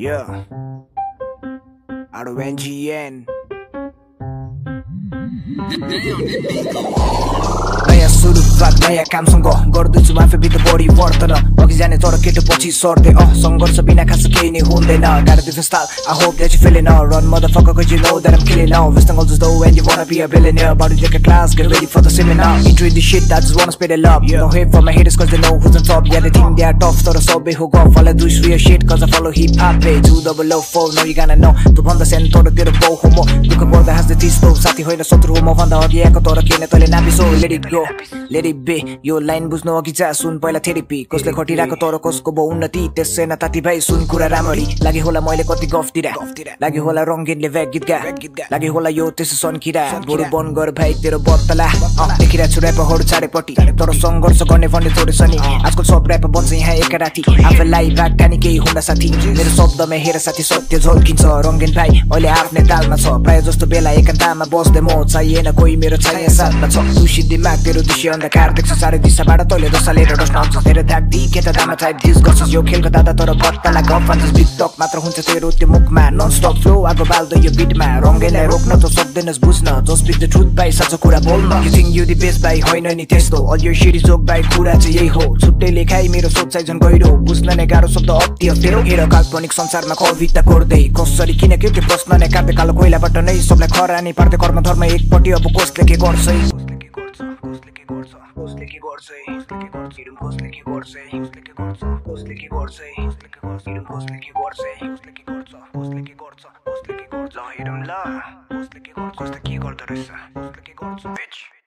Yeah. Out of NGN. नयाँ कामसँग गर्दैछु आफैभित्र परिवर्तन अघि जाने तर केटो पछि सर्दै अँ सङ्घर्ष बिना खास केही नै हुँदैन Got a different style, I hope that you feeling uh Run motherfucker cause you know that I'm killing now Vesting all this dough and you wanna be a billionaire About to take a class, get ready for the seminar Into the shit, I just wanna spit it up No hate for my haters cause they know who's on top Yeah, they think they are tough तर सबै हो गफ All I do is real shit cause I follow hip hop Hey, two double oh four, no you gonna know तँ भन्दा सानो तर तेरो बाउ हो म दुःख पर्दा हाँस्दै त्यस्तो साथी होइन शत्रु हो म भन्दा अघि आएको तर किन तैँले नापिसो let it go it be. यो लाइन बुझ्नु अघि जा सुन पहिला थेरेपी कसले खटिरहेको तर कसको भयो उन्नति त्यसै न ताती भाइ सुन कुरा राम्ररी। लागि होला मैले कति गफ दिरा। लागि होला रङ्गीनले व्याग गीत गा। लागि होला यो त्यसो सन्किरा। बरु बन गर भाइ तेरो बत्तला। देखिरहेको छु ऱ्यापरहरू चारैपट्टि। तर सङ्घर्ष गर्ने भन्ने जोडेछ नि। आजकल सब ऱ्यापर बन्छ यहाँ एका राति। आफैलाई बाटा नि केही हुँदा साथी। मेरो शब्दमा हेर साथी सत्य झल्किन्छ। रङ्गीन भाइ अहिले आफ्नै तालमा छ। प्रायः जस्तो बेला एकान्तमा बस्दै म चाहिएन। कोही मेरो छैन साथमा छ। खुसी दिमाग तेरो दृश्य अन्धकार देख्छ साह्रै दिशाबाट तैँले दशा लिएर डस्न आउँछ धेरै थाक्दी केटा दामा टाइप डिस गर्छस् यो खेलको दादा तर बत्तालाई गफ बिटक मात्र हुन्छ तेरो त्यो मुखमा नन स्टप फ्लो आगो बाल्दो यो बिटमा रङ्गेलाई रोक्न त सक्दैनस् बुझ्न जस बिट द ट्रुथ बाई साँचो कुरा बोल्न you think you the best by होइन नि त्यस्तो अल यो सिडी जोक बाई कुरा चाहिँ यही हो छुट्टै लेखाइ मेरो सोच चाहिँ झन् गहिरो बुझ्न नै गाह्रो शब्द अति अप्ठ्यारो हेर काल्पनिक संसारमा कविता कोर्दै कसरी किनकि त्यो प्रश्न नै कापे कालो कोइलाबाट नै सबलाई खरानी पार्दै कर्म धर्म एकपट्टि अब कसले के गर्छ gorzo, gosleki gorzei, gosleki gorzo, irum gosleki gorzei, gosleki gorzo, gosleki gorzei, gosleki gorzo, irum gosleki gorzei, gosleki gorzo, gosleki gorzo, gosleki gorzo, irum la, gosleki gorzo, gosleki gordo risa, gosleki gorzo, bitch.